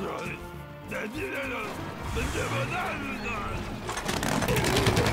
人，人进来了，你么在这儿？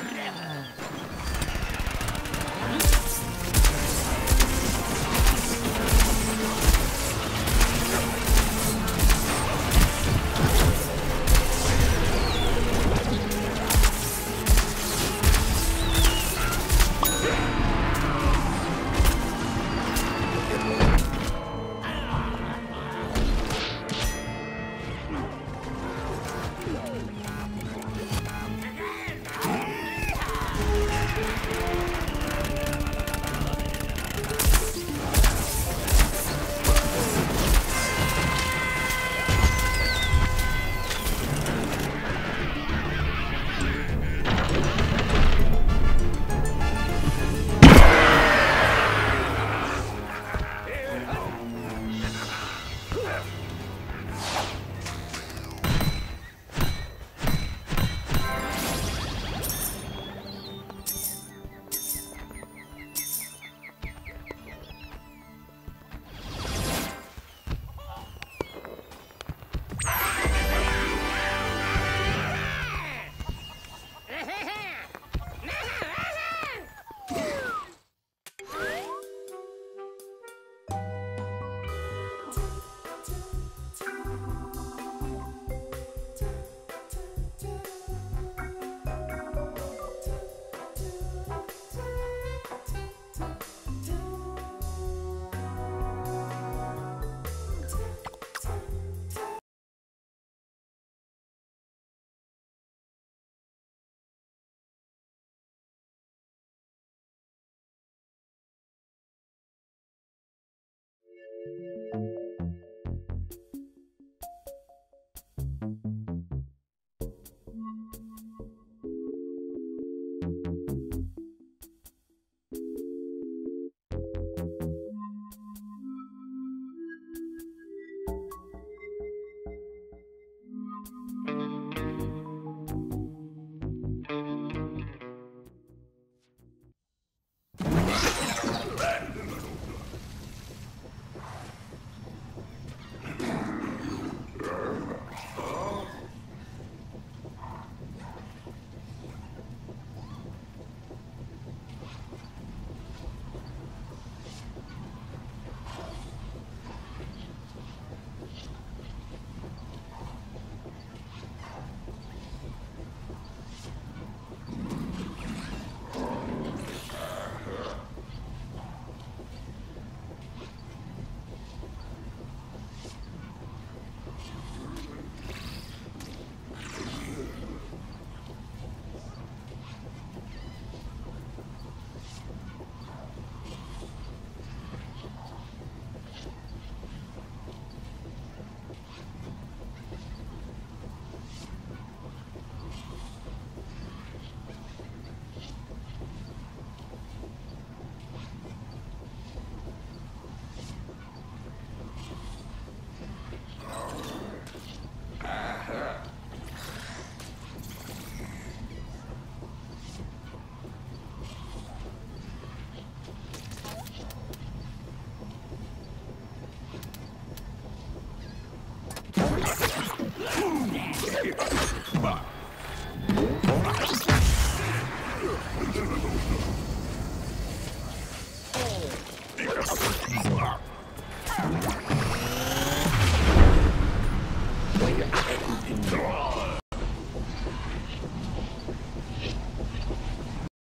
Whatever.